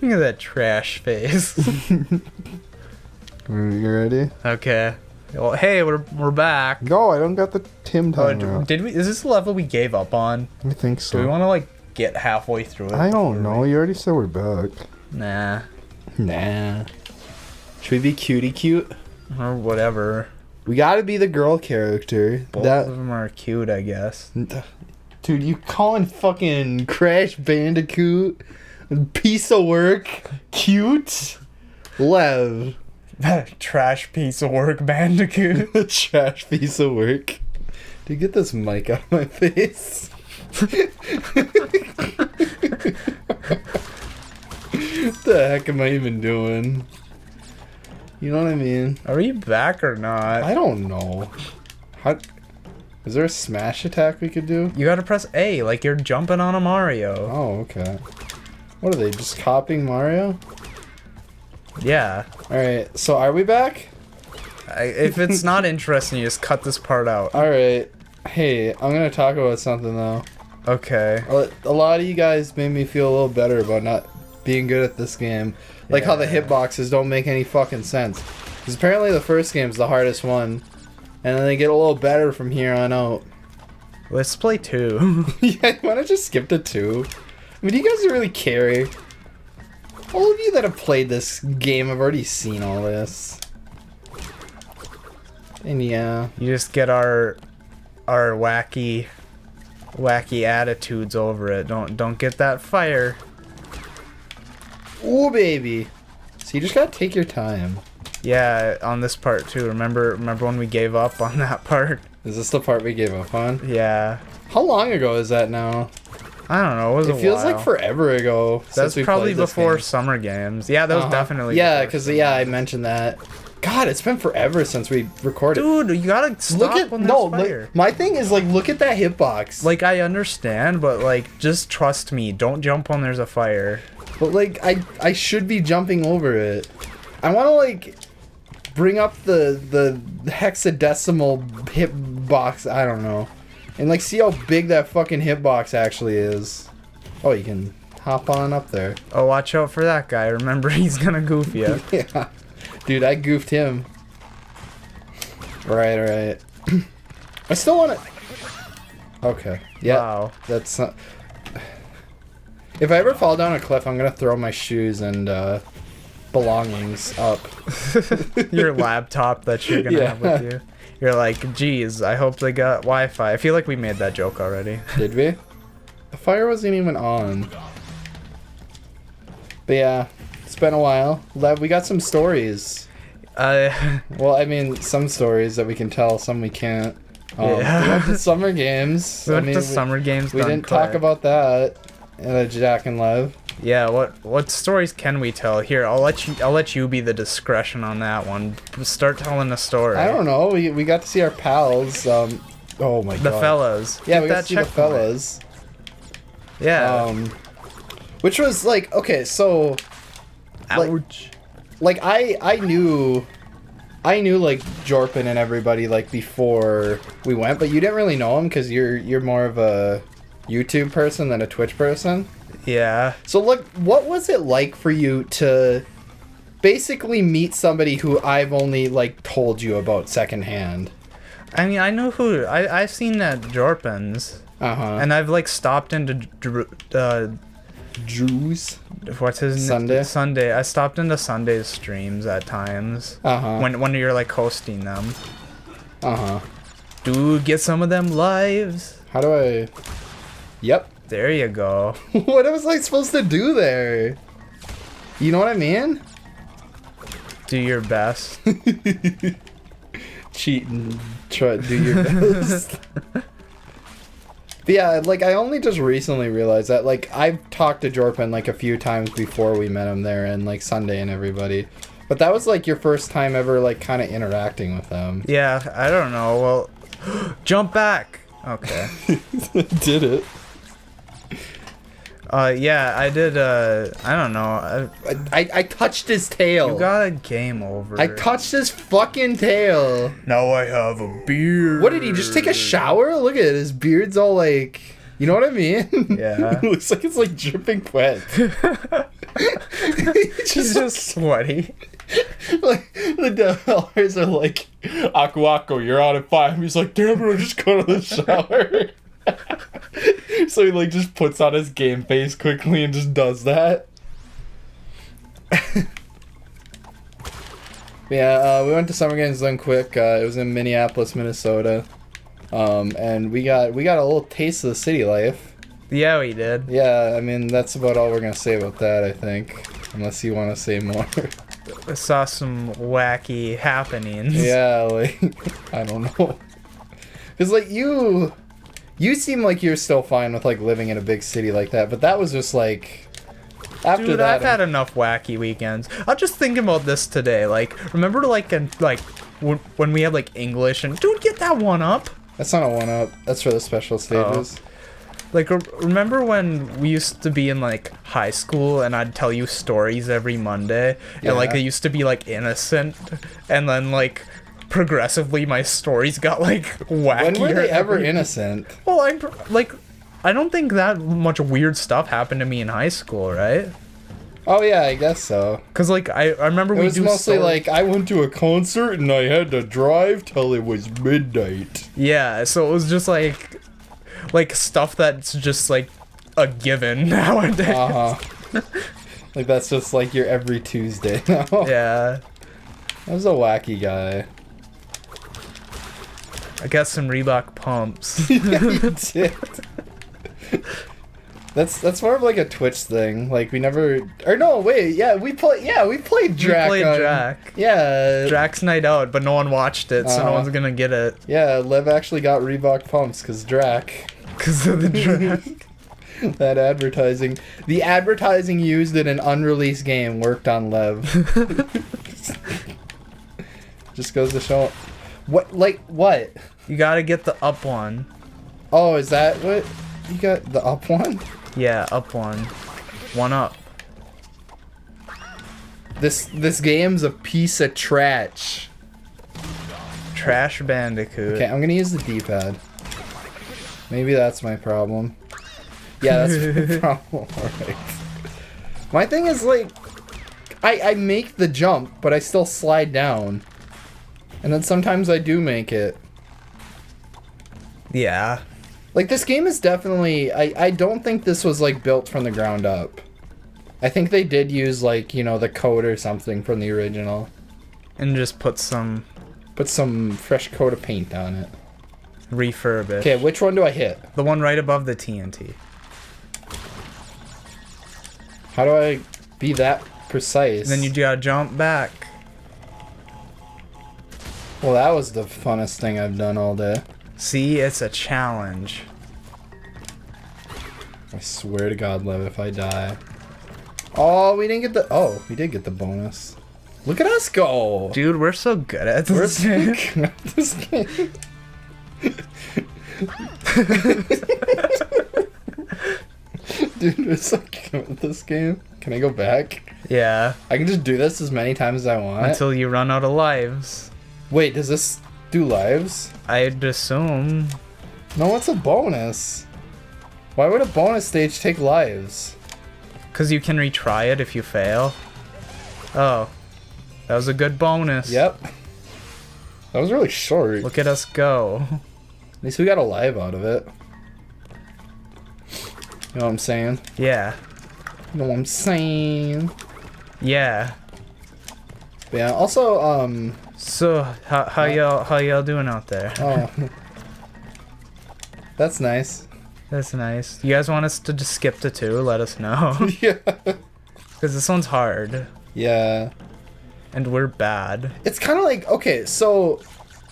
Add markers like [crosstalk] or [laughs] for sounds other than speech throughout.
Look at that trash face. [laughs] You ready? okay. Well, hey, we're we're back. No, I don't got the Tim Oh, timer. d- did we? Is this the level we gave up on? I think so. Do we want to like get halfway through it? I don't know. we- You already said we're back. Nah, Nah. Should we be cutie cute? or whatever. We gotta be the girl character. Both that of them are cute, I guess. dude, you calling fucking Crash Bandicoot piece of work cute? Lev, trash piece of work, Bandicoot. [laughs] [laughs] trash piece of work. Dude, get this mic out of my face. what [laughs] the heck am I even doing? You know what I mean? Are we back or not? I don't know. How is there a smash attack we could do? You gotta press A, like you're jumping on a Mario. Oh, okay. What are they just copying Mario? Yeah. All right. So are we back? I, if it's not [laughs] interesting, you just cut this part out. All right. Hey, I'm gonna talk about something though. Okay. A lot of you guys made me feel a little better about not being good at this game. Like how the Yeah. hitboxes don't make any fucking sense. Because apparently the first game's the hardest one. And then they get a little better from here on out. Let's play two. [laughs] yeah, why not just skip to two? Mean, do you guys really care? All of you that have played this game have already seen all this. And yeah. you just get our our wacky wacky attitudes over it. Don't don't get that fire. Ooh, baby. So you just gotta take your time. Yeah, on this part too. Remember remember when we gave up on [laughs] that part? Is this the part we gave up on? Yeah. How long ago is that now? I don't know. It was It a feels while. like forever ago. That's probably before summer games. Yeah, that was Uh-huh. definitely. Yeah, because yeah, I mentioned that. God, it's been forever since we recorded. Dude, you gotta stop look at when no. Look, my thing is like, look at that hitbox. Like I understand, but like just trust me. Don't jump when there's a fire. But like I I should be jumping over it. I want to like bring up the the hexadecimal hitbox. I don't know, and like see how big that fucking hitbox actually is. Oh, you can hop on up there. Oh, watch out for that guy. Remember, [laughs] he's gonna goof you. [laughs] Yeah, dude, I goofed him. Right, right. [clears throat] I still want to. Okay. Yeah. Wow. That's not. If I ever fall down a cliff, I'm gonna throw my shoes and uh, belongings up. [laughs] Your laptop that you're gonna have with you. You're like, geez, I hope they got Wi-Fi. I feel like we made that joke already. Did we? The fire wasn't even on. But yeah, it's been a while. Lev, we got some stories. Uh, [laughs] Well, I mean, some stories that we can tell, some we can't. Um, Yeah. We went to [laughs] summer games. we I mean, to summer games. We didn't talk about that in a Jak and Lev. Yeah, what what stories can we tell? Here, I'll let you. I'll let you be the discretion on that one. Start telling the story. I don't know. We, we got to see our pals. Um, oh my The god. The fellas. Yeah, Get we got to see the checkpoint. fellas. Yeah. Um, which was like okay, so like- Ouch. like I I knew I knew like Jorpin and everybody like before we went, but you didn't really know him because you're you're more of a YouTube person than a Twitch person. yeah. So look, what was it like for you to basically meet somebody who I've only like told you about secondhand? I mean, I know who. I I've seen that Jorpins, Uh huh. and I've like stopped into Dr- uh, Jews. what's his Sunday? Sunday. I stopped into Sunday's streams at times Uh huh. when when you're like hosting them. Uh huh. Dude, get some of them lives. How do I? Yep. There you go. [laughs] what was I supposed to do there? You know what I mean? Do your best. [laughs] cheat and try do your [laughs] best. but yeah, like I only just recently realized that like I've talked to Jorpin like a few times before we met him there and like Sunday and everybody. But that was like your first time ever like kind of interacting with them. Yeah, I don't know. Well, [gasps] jump back. Okay. Did it? Uh, yeah, I did. Uh, I don't know. I, I, I, I touched his tail. you got a game over. I touched his fucking tail. Now I have a beard. What did he just take a shower? Look at it. His beard's all like, you know what I mean? Yeah. [laughs] Looks like it's like dripping wet. [laughs] [laughs] He's just sweaty. like the developers are like, Aku Aku, you're out at five. He's like, damn it, I'll just go to the shower. [laughs] so he like just puts on his game face quickly and just does that. [laughs] yeah, uh, we went to Summer Games done quick. Uh, it was in Minneapolis, Minnesota, um, and we got we got a little taste of the city life. Yeah, we did. Yeah, I mean that's about all we're gonna say about that. I think, unless you want to say more. [laughs] I saw some wacky happenings. yeah, like I don't know, because like you, you seem like you're still fine with like living in a big city like that, but that was just like after Dude, that. I've had enough wacky weekends. I was just thinking about this today. Like, remember, like, in, like when, when we had like English and dude, get that one up. that's not a one up. That's for the special oh. stages. Oh. Like, re- remember when we used to be in like high school and I'd tell you stories every Monday, and like Yeah. they used to be like innocent, and then like progressively my stories got like wackier. When were they ever innocent? Well, I'm like, I don't think that much weird stuff happened to me in high school, right? Oh yeah, I guess so. Cause like I, I remember It we was do mostly stories- like I went to a concert and I had to drive till it was midnight. Yeah, so it was just like like stuff that's just like a given [laughs] nowadays. Uh huh. like that's just like your every Tuesday now. Yeah. I was a wacky guy. I got some Reebok pumps. [laughs] yeah, you did. That's that's more of like a Twitch thing. Like we never or no wait yeah we play yeah we played Drac. We played on- Drac. Yeah. Drac's Night Out, but no one watched it, so no Uh-huh. one's gonna get it Yeah, Lev actually got Reebok pumps because Drac. [laughs] because of the Drac. [laughs] that advertising. The advertising used in an unreleased game worked on Lev. Just goes to show. What like what? You gotta get the up one. Oh, is that what you got? The up one? Yeah, up one. One up. This this game's a piece of trash. Trash Bandicoot. Okay, I'm gonna use the D-pad. Maybe that's my problem. Yeah, that's my [laughs] problem. Alright. My thing is like I I make the jump, but I still slide down. And then sometimes I do make it. Yeah. Like this game is definitely I I don't think this was like built from the ground up. I think they did use like, you know, the code or something from the original. And just put some Put some fresh coat of paint on it. refurbish. Okay, which one do I hit? The one right above the TNT. How do I be that precise? Then you gotta jump back. Well, that was the funnest thing I've done all day. See, it's a challenge. I swear to God, Lev, if I die. Oh, we didn't get the. Oh, we did get the bonus. Look at us go! Dude, we're so good at this. We're so good at this game. [laughs] Dude, we're so good at this game. Can I go back? yeah, I can just do this as many times as I want. until you run out of lives. Wait, does this do lives? I'd assume. No, what's a bonus. Why would a bonus stage take lives? Because you can retry it if you fail. Oh. That was a good bonus. Yep. That was really short. Look at us go. At least we got a live out of it. You know what I'm saying? Yeah. You know what I'm saying? Yeah. But yeah, also, um, So, how, how y'all how y'all doing out there? oh. [laughs] That's nice. That's nice. You guys want us to just skip to two? Let us know. [laughs] [laughs] yeah. Because this one's hard. Yeah. And we're bad. It's kind of like, okay, so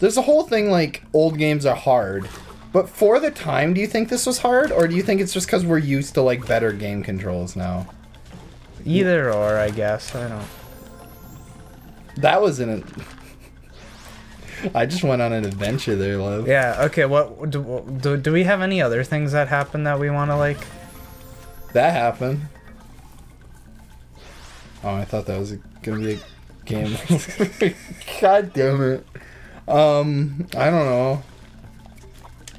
there's a whole thing like old games are hard. But for the time, do you think this was hard? Or do you think it's just because we're used to like better game controls now? Either or, I guess. I don't. That was an. [laughs] I just went on an adventure there, love. Yeah, okay, what. Do, do, do we have any other things that happen that we want to, like. That happened. Oh, I thought that was gonna be a game. [laughs] God damn it. Um, I don't know.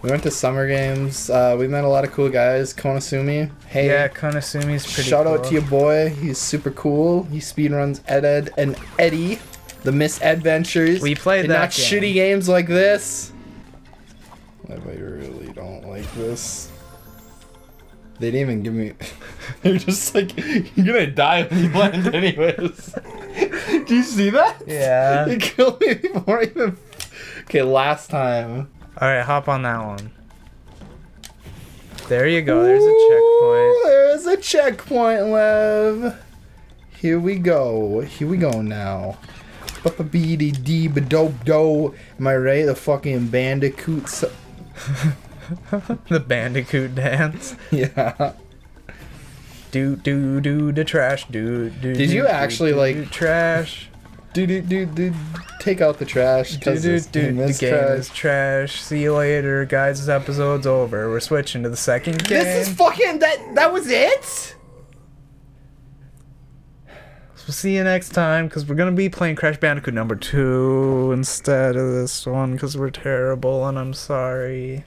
We went to summer games. Uh, we met a lot of cool guys. Konosumi, Hey, Yeah, Konasumi's pretty shout cool. out to your boy. He's super cool. He speedruns Ed Edd and Eddy, the misadventures. We played that not game. shitty games like this. I really don't like this. They didn't even give me. [laughs] They're just like, you're gonna die when you land, anyways. [laughs] Do you see that? Yeah. It killed me before I even. Okay, last time. Alright, hop on that one. There you go, there's a checkpoint. There's a checkpoint, Lev. Here we go. Here we go now. Buppa beady dee dope do. Am I right? The fucking bandicoots. The bandicoot dance. Yeah. Do do do the trash. Do do. Did you actually, do, like- do trash? Do do do do. Take out the trash. Do do do. The game trash. is trash. See you later, guys. This episode's over. We're switching to the second game. This is fucking that. That was it. We'll see you next time because we're gonna be playing Crash Bandicoot number two instead of this one because we're terrible and I'm sorry.